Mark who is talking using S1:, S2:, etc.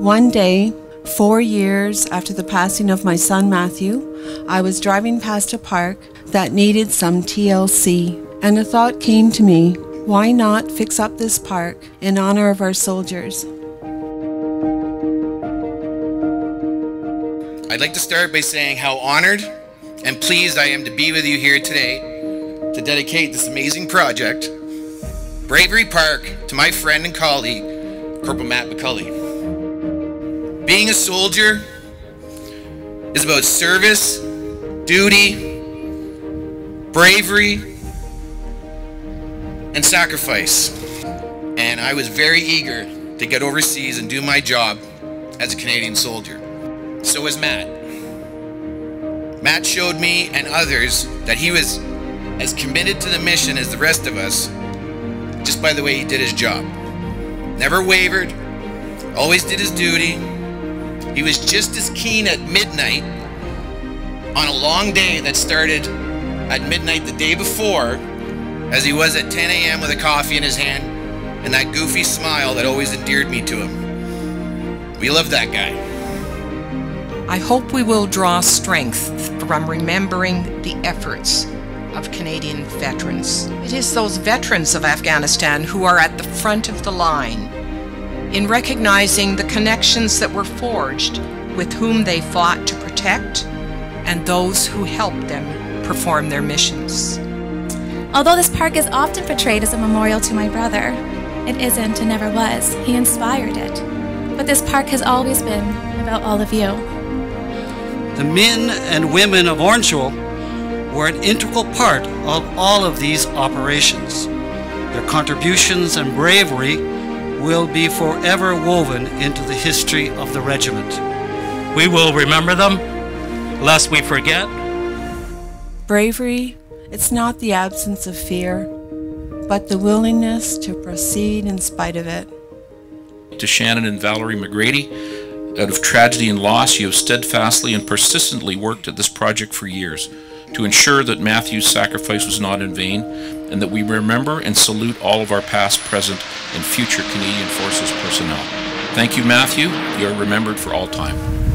S1: One day, four years after the passing of my son Matthew, I was driving past a park that needed some TLC, and a thought came to me why not fix up this park in honor of our soldiers?
S2: I'd like to start by saying how honored and pleased I am to be with you here today to dedicate this amazing project, Bravery Park, to my friend and colleague, Corporal Matt McCully. Being a soldier is about service, duty, bravery, and sacrifice. And I was very eager to get overseas and do my job as a Canadian soldier. So was Matt. Matt showed me and others that he was as committed to the mission as the rest of us just by the way he did his job. Never wavered, always did his duty. He was just as keen at midnight on a long day that started at midnight the day before as he was at 10 a.m. with a coffee in his hand and that goofy smile that always endeared me to him. We love that guy.
S3: I hope we will draw strength from remembering the efforts of Canadian veterans. It is those veterans of Afghanistan who are at the front of the line in recognizing the connections that were forged with whom they fought to protect and those who helped them perform their missions.
S4: Although this park is often portrayed as a memorial to my brother, it isn't and never was. He inspired it. But this park has always been about all of you.
S5: The men and women of Orangeville were an integral part of all of these operations. Their contributions and bravery will be forever woven into the history of the regiment.
S6: We will remember them, lest we forget.
S1: Bravery, it's not the absence of fear, but the willingness to proceed in spite of it.
S7: To Shannon and Valerie McGrady, out of tragedy and loss, you have steadfastly and persistently worked at this project for years to ensure that Matthew's sacrifice was not in vain and that we remember and salute all of our past, present, and future Canadian Forces personnel. Thank you, Matthew. You are remembered for all time.